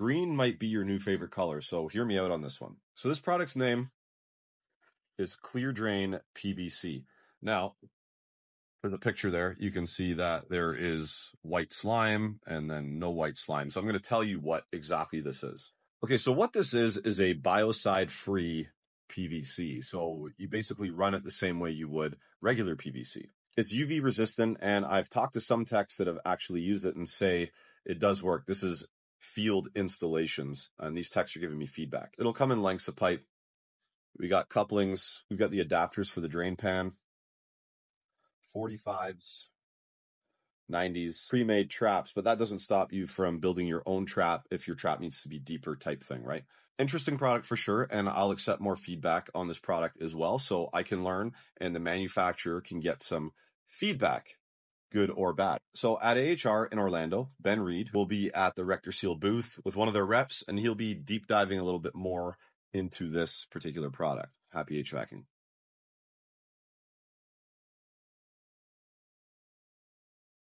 green might be your new favorite color. So hear me out on this one. So this product's name is ClearDrain PVC. Now, for the picture there, you can see that there is white slime and then no white slime. So I'm going to tell you what exactly this is. Okay, so what this is is a biocide free PVC. So you basically run it the same way you would regular PVC. It's UV resistant, and I've talked to some techs that have actually used it and say it does work. This is field installations, and these techs are giving me feedback. It'll come in lengths of pipe. We got couplings. We've got the adapters for the drain pan. 45s, 90s, pre-made traps, but that doesn't stop you from building your own trap if your trap needs to be deeper type thing, right? Interesting product for sure, and I'll accept more feedback on this product as well so I can learn and the manufacturer can get some feedback, good or bad. So at AHR in Orlando, Ben Reed will be at the RectorSeal booth with one of their reps and he'll be deep diving a little bit more into this particular product. Happy HVACing.